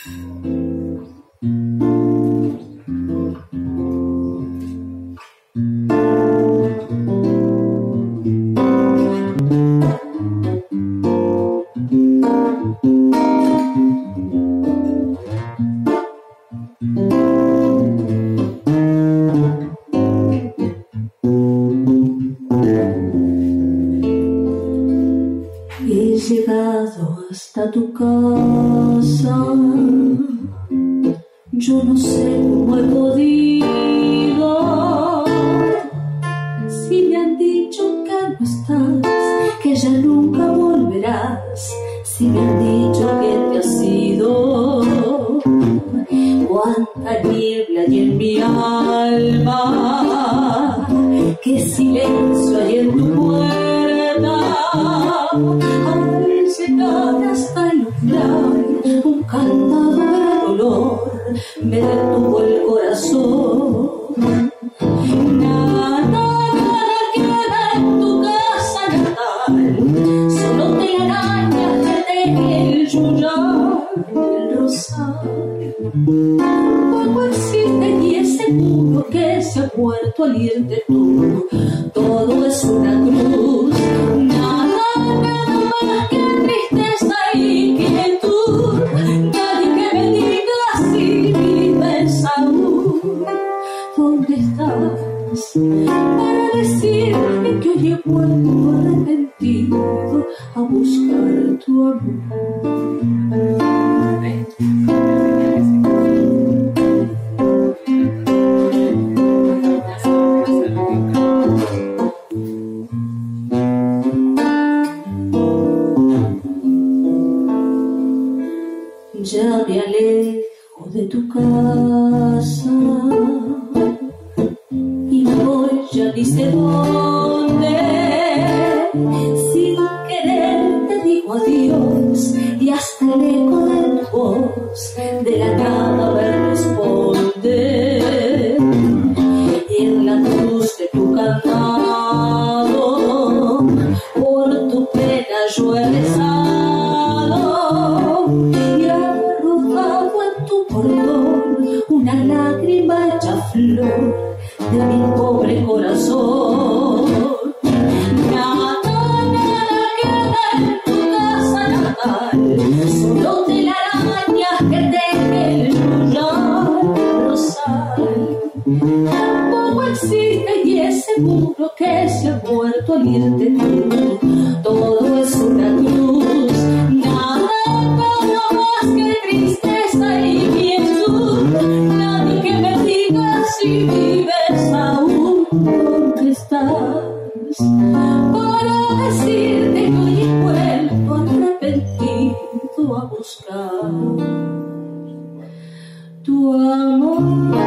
Thank mm -hmm. you. He llegado hasta tu casa. Yo no sé cómo he podido. Si me han dicho que no estás, que ya nunca volverás. Si me han dicho que te has ido. Cuánta niebla hay en mi alma. Qué silencio hay en tu puerta. me detuvo el corazón. Nada, nada queda en tu casa natal, solo te arañas desde el llorar el rosal. Poco existe y ese mundo que se ha muerto al irte tú, todo es una cruz. para decirme que hoy he arrepentido a buscar tu amor. Ya me alejo de tu casa ya ni sé dónde. Sin querer te digo adiós y hasta el eco de tu voz de la nada me responde. En la cruz de tu cantado, por tu pena yo he besado y arrojado en tu cordón una lágrima hecha flor de mi pobre corazón. Natal, la en tu casa natal, solo te la arañas que teje el lunar rosal. Tampoco existe y ese muro que se ha muerto al irte tú, todo es una cruz. Nada, nada más que tristeza y quietud, nadie que me diga si vive estás para decirte que hoy vuelvo arrepentido a buscar tu amor.